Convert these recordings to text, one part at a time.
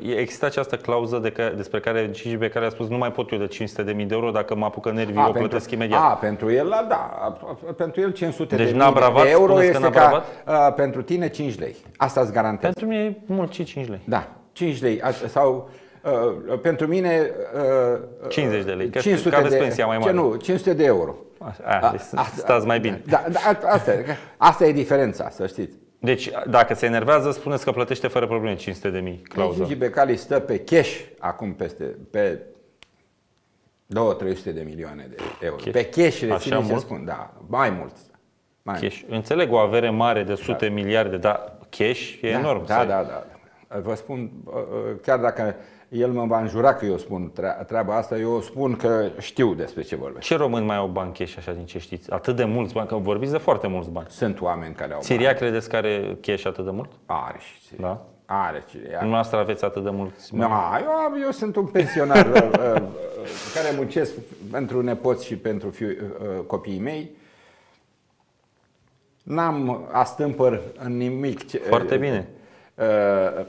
Există această clauză de că, despre care Gigi care a spus nu mai pot eu de 500 de mii de euro, dacă mă apucă nervii, A, o plătesc pentru, imediat. A, pentru el, da, pentru el 500 Deci de n-a mii bravat? de euro Spuneți că este n-a ca a, pentru tine 5 lei. Asta îți garantez. Pentru mine e mult și 5 lei. Da, 5 lei. A- Sau uh, pentru mine uh, 50 de lei, că 500 că aveți de, pensia mai mare. Ce nu, 500 de euro. Așa, a, deci stați mai bine. Da, da, asta, e, asta e diferența, să știți. Deci, dacă se enervează, spuneți că plătește fără probleme 500 de mii clauză. Gigi Becali stă pe cash acum peste, pe 2-300 de milioane de euro. Cash. Pe cash, Așa reține ce mult? spun, da, mai mult. Mai Cash. Înțeleg o avere mare de sute miliarde, dar cash e da, enorm. Da, să ai. da, da. Vă spun, uh, uh, chiar dacă el mă va înjura că eu spun tre- treaba asta, eu spun că știu despre ce vorbesc. Ce români mai au bani cash, așa din ce știți? Atât de mulți bani, că vorbiți de foarte mulți bani. Sunt oameni care au Siria credeți că are cash atât de mult? bani. Are și Siria. Da? Are Siria. Dumneavoastră aveți atât de mulți bani? Da, eu, am- eu sunt un pensionar uh, uh, care muncesc pentru nepoți și pentru fiu, uh, copiii mei. N-am astâmpăr în nimic. Ce, Foarte bine. Uh,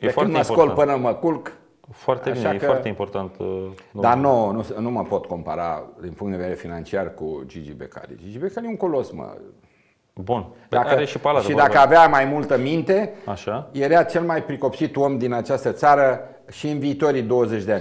E de foarte când mă scol important. până mă culc. Foarte bine, Așa e că- foarte important. uh, Dar domnule. nu, nu, nu mă pot compara din punct de vedere financiar cu Gigi Becali. Gigi Becali e un colos, mă. Bun. Dacă, are și palatul. și dacă avea mai multă minte, Așa. era cel mai pricopsit om din această țară și în viitorii 20 de ani.